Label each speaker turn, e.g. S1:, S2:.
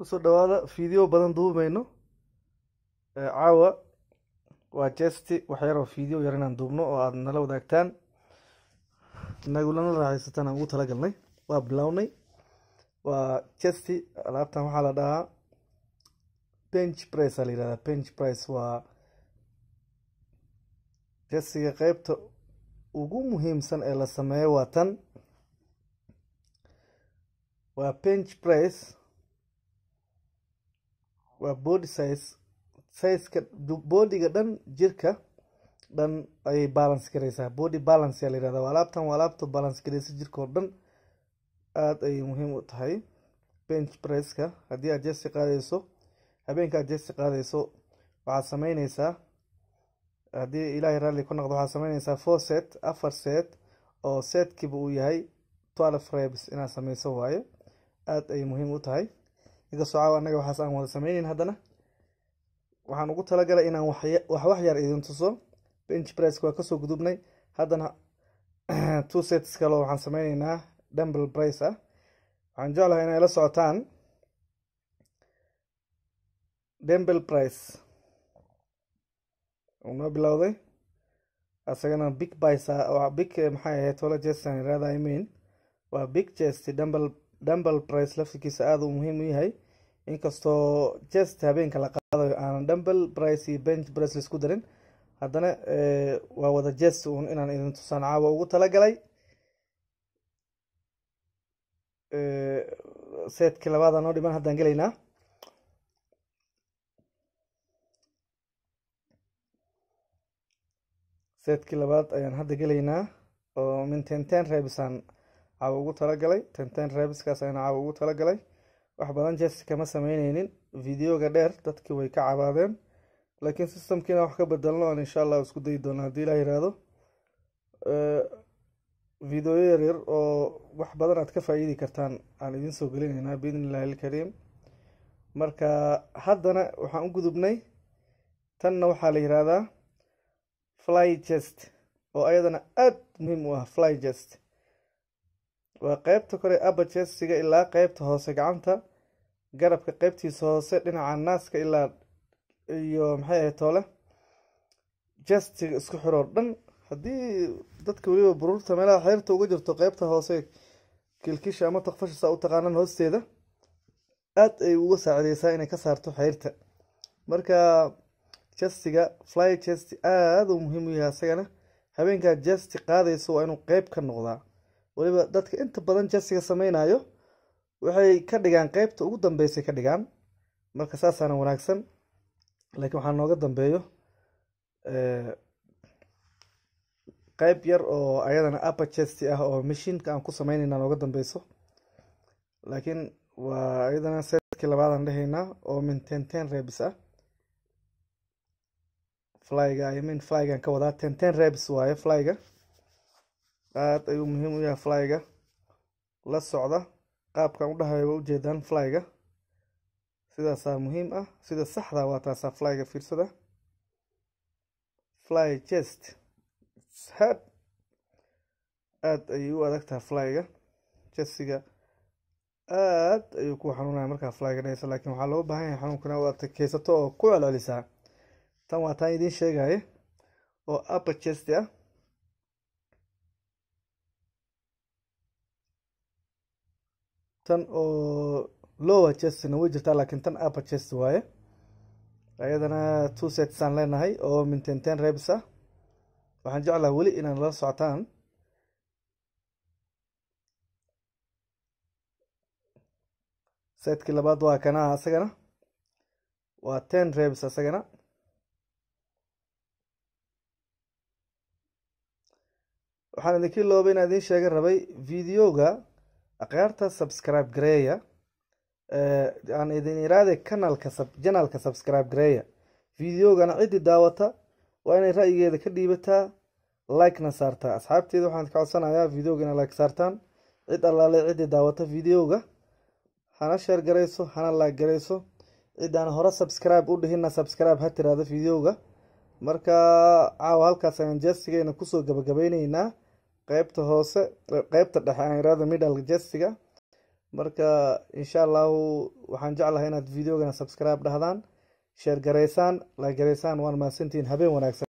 S1: ku soo dhawaada fiideo badan duubayno caawa waa jesti wax yaroo fiideo yar inaan duubno oo aad nala wadaagtaan. Nagulana raaxaysataan aan ugu talagalnay waa bilownay. Waa jesti alaabtan waxaa la dhahaa bench price aa la yihahdaa bench price waa jestiga qeybta ugu muhiimsan ee la sameeyo waa tan. Waa bench price waa body size sizeka bodyga dhan jirka dhan ayay balance gareysaa body balance yaa la yihahdaa waa alaabtan waa alaabta balance gareysa jirka oo dhan aada ayay muhiim u tahay. Bench priceka haddii aad jesti qaadeyso habeenka aad jesti qaadeyso waxaad sameyneysaa haddii ilaahay raalli ku noqdo waxaad sameyneysaa four set afar set oo setkiiba uu yahay twelve reps inaad sameyso waayo. Aada ayay muhiim u tahay inkastoo caawa annaga waxaas aan wada sameyneyn haddana. Waxaan ugu talagalay inaan wax wax yar idin tuso. Bench priceka waa ka soo gudubnay. Haddana two sets kale waxaan sameyneynaa dumble price ah. Waxaan jeclahay inay la socotaan. Dumble price uu noo bilowday. Asagana big bice big maxay ahayd? Tola jestan irada imean waa big jest dumble dumble price laftigiisa aada uu muhiim u yahay. Inkastoo jest habeenka la qaadayo aanan dumble price iyo bench price la isku darin haddana waa wada jest uun inaan idin tusaan caawa ugu talagalay. Setkii labaada noo dhiman haddaan gelaynaa. Setkii labaad ayaan hadda gelaynaa oo min ten rebsaan caawa ugu talagalay ten ten rebskaas ayaan caawa ugu talagalay wax badan jest kama sameyneynin videoga dheer dadkii way ka cabaadeen. Laakiin systemkiina wax ka bedelno aan insha allah isku dayi doona haddii ilah yihahdo videoyo yaryar oo wax badan aad ka faa-iidi kartaan aan idiin soo gelineynaa biidni illahi alkariim. Marka haddana waxaan u gudubnay tanna waxaa la yihahdaa fly jest oo ayadana aada muhiim u ah fly jest waa qeybta kore aba jestiga ilaa qeybta hoose gacanta garabka qeybtiisa hoose dhinaca naaska ilaa iyo maxay ahayd toole? Jestiga isku xiroo dhan. Haddii dadka weliba buruurta meelaha xeyrta uga jirto qeybta hoose kilkisha ama takfashisa u taqaanaan hoosteeda aada ay uga saacideysaa inay ka saarto xeyrta marka jestiga fly jesti aada uu muhiim u yahay asagana. Habeenkaa jesti qaadayso waa inuu qeyb ka noqdaa weliba dadka inta badan jestiga sameynayo waxay ka dhigaan qeybta ugu dambeysay ka dhigaan. Marka saasaana wanaagsan laakiin waxaa nooga dambeeyo qeyb yar oo ayadana upper chesti ah oo mashiinka aan ku sameyneyna nooga dambeyso laakiin waa ayadana setkii labaadaan dhehaynaa oo min ten ten rebs ah. Flyga i flygan ka wadaa. Ten ten rebs waaye flyga aada ayuu muhiim u yahay flyga. La socda. Qaabkan u dhahayo waa ujeedaan flyga. Sidaasaa muhiim ah. Sida saxda waa taasaa flyga fiirsada. Fly jest had aada ayay u adag tahay flyga. Jesiga aada ayuu ku xanuunaya markaa flyga dhehaysa laakiin waxaa loo baahan yahay xanuunkana u adkeysato oo ku celcelisaa tan waa taan idiin sheegaya oo upper chest ah tan oo lower chestina way jirtaa laakiin tan upper chest waaye. Ayadana two sets aan leenahay oo min ten rebs ah. Waxaan jeclaha weli inaan la socotaan. Setkii labaad waa kana asagana. Waa ten rebs asagana. Waxaan idinkii loobay inaan idiin sheega rabay videoga akhyaarta subscribe gareeya aan idin iraade kanalka janalka subscribe gareeya videogana ciddii daawata waa inay ra'yigeeda ka dhiibataa like-na saartaa. Asxaabteeda waxaan ka codsanayaa videoga inay like saartaan. Cid allaale ciddii daawata videoga. Hana sheer garayso hana like garayso. Ciddaan hore subscribe u dhihinna subscribe ha tiraado videoga. Marka caawa halkaas ayaan jestigeena ku soo gabagabeyneynaa qeybta hoose qeybta dhexe aan iraado middle jestiga marka insha allahu waxaan jeclahay inaad videogana subscribe dhahdaan sheer garaysaan like garaysaan waan mahadsantihiin habeen wanaagsan